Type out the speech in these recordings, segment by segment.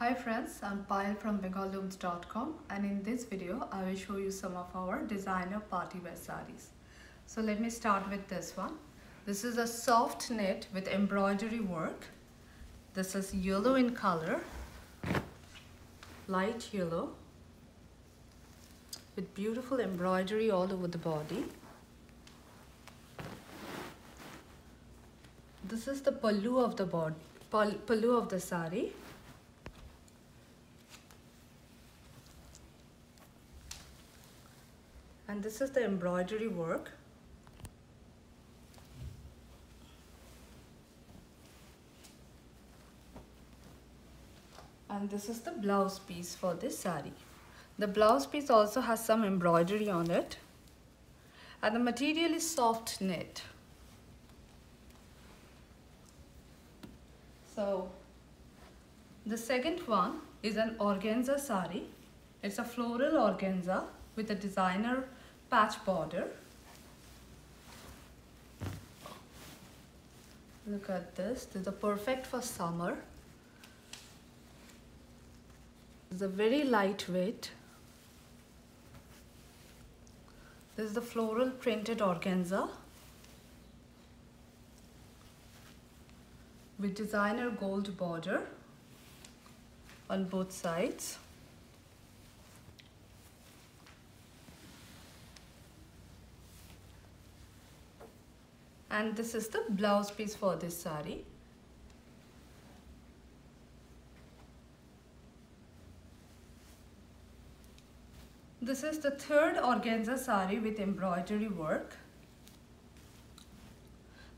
Hi friends, I'm Payal from BengalLooms.com and in this video I will show you some of our designer party wear sarees. So let me start with this one. This is a soft knit with embroidery work. This is yellow in color, light yellow with beautiful embroidery all over the body. This is the pallu of the body, pallu of the sari. And this is the embroidery work. And this is the blouse piece for this sari. The blouse piece also has some embroidery on it. And the material is soft knit. So the second one is an organza sari. It's a floral organza with a designer patch border. Look at this. These are perfect for summer. It's a very lightweight. This is the floral printed organza. with designer gold border on both sides. And this is the blouse piece for this sari. This is the third organza sari with embroidery work.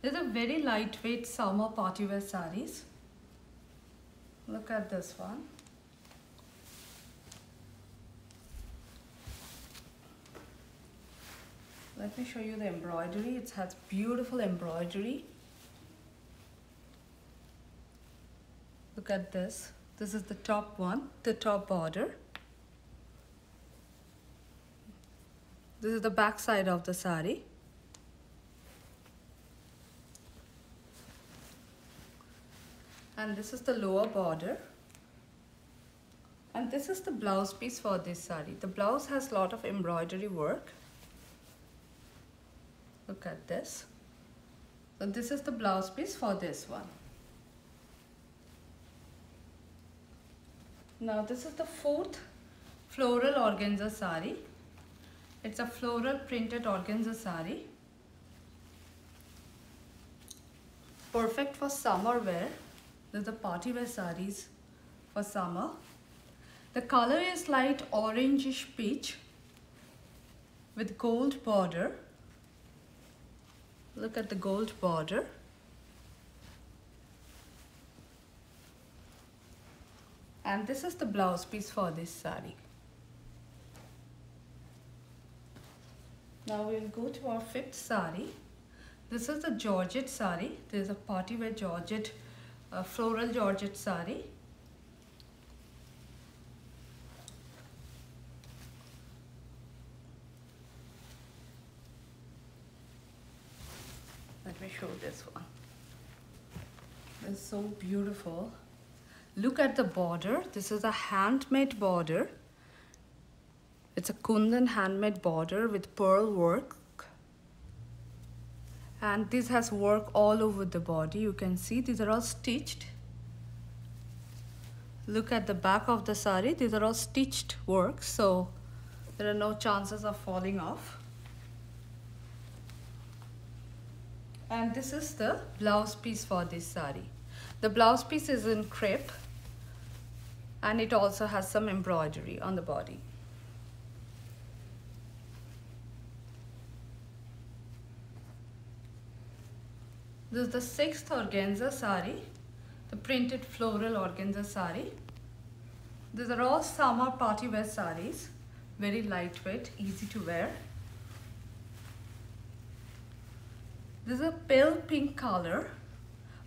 These are very lightweight summer party wear saris. Look at this one. Let me show you the embroidery. It has beautiful embroidery. Look at this. This is the top one, the top border. This is the back side of the sari. and this is the lower border and this is the blouse piece for this sari the blouse has a lot of embroidery work look at this. So this is the blouse piece for this one. Now this is the fourth floral organza sari. It's a floral printed organza sari. Perfect for summer wear. There's the party wear saris for summer. The color is light orangish peach with gold border. Look at the gold border. And this is the blouse piece for this sari. Now we'll go to our fifth sari. This is the Georgette sari. There's a party wear Georgette a floral georgette sari let me show this one. It's so beautiful. Look at the border. This is a handmade border. It's a kundan handmade border with pearl work. And this has work all over the body. You can see these are all stitched. Look at the back of the sari. These are all stitched work. So there are no chances of falling off and this is the blouse piece for this sari the blouse piece is in crepe and it also has some embroidery on the body This is the sixth organza sari, the printed floral organza sari. These are all summer party wear saris, very lightweight, easy to wear. This is a pale pink color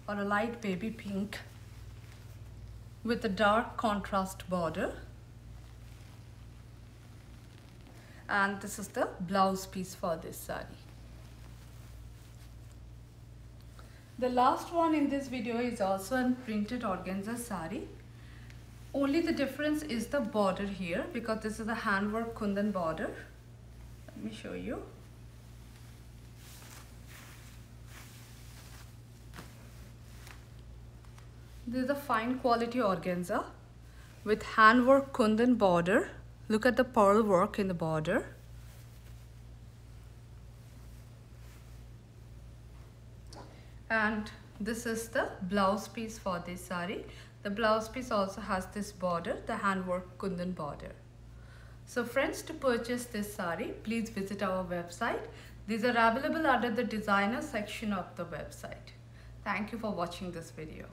or a light baby pink with a dark contrast border. And this is the blouse piece for this sari. The last one in this video is also a printed organza sari. only the difference is the border here because this is a handwork kundan border let me show you this is a fine quality organza with handwork kundan border. Look at the pearl work in the border. And this is the blouse piece for this sari. The blouse piece also has this border the handwork kundan border. So friends to purchase this sari please visit our website. These are available under the designer section of the website. Thank you for watching this video